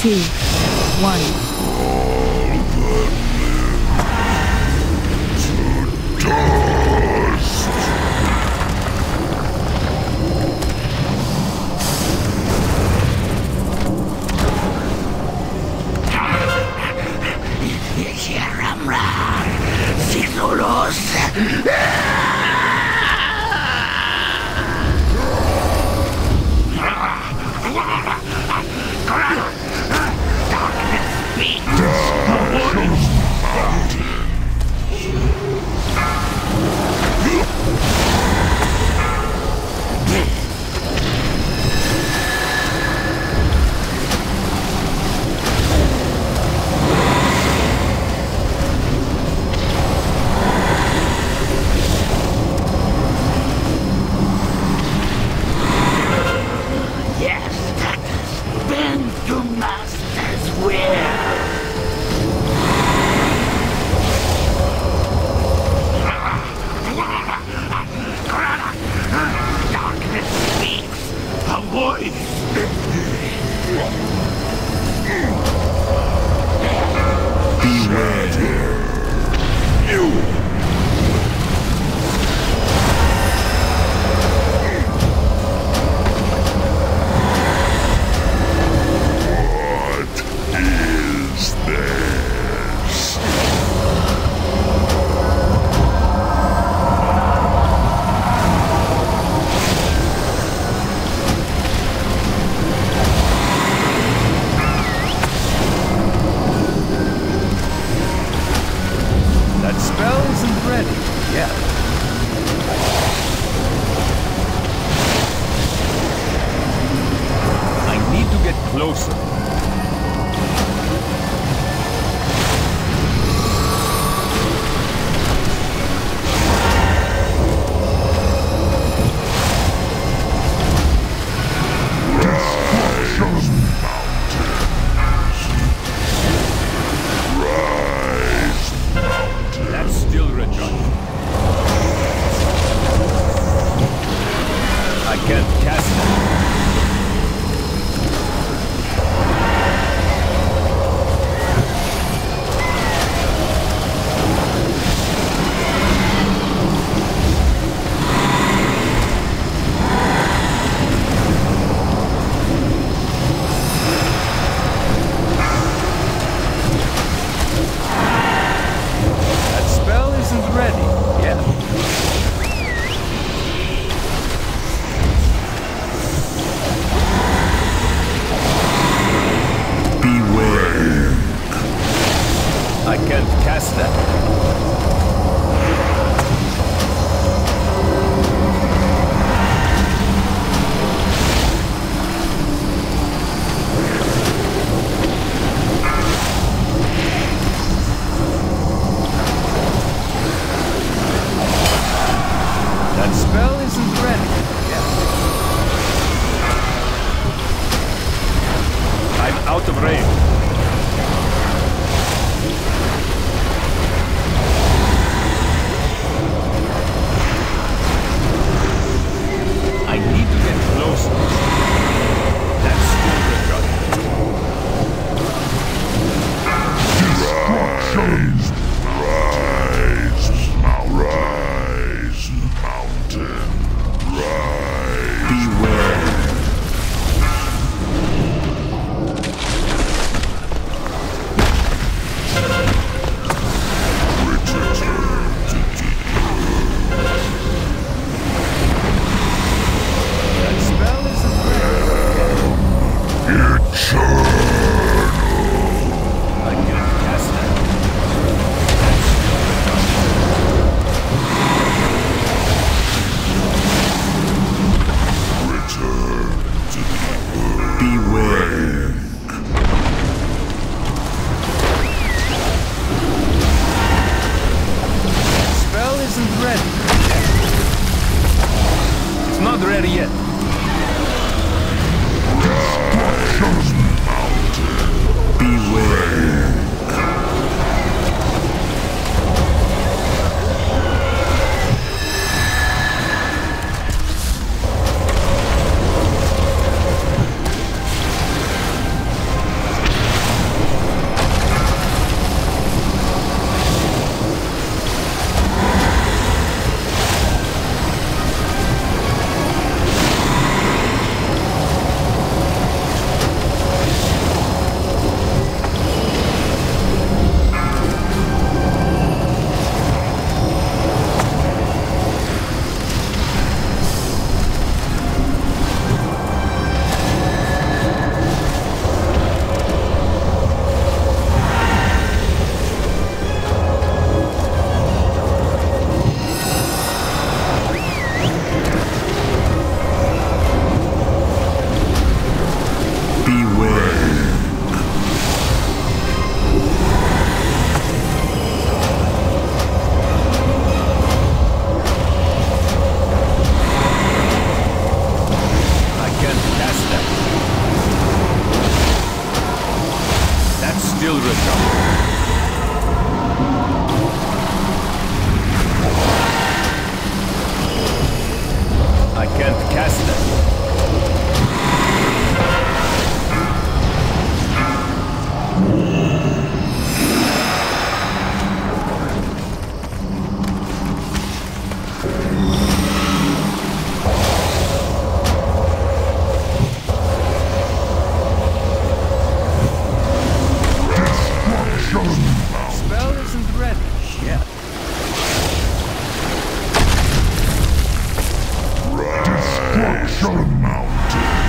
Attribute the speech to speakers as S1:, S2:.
S1: two, one.
S2: boy!
S3: Beware!
S2: You! closer. they're out of yet. I can't cast them.
S3: Destruction Mountain.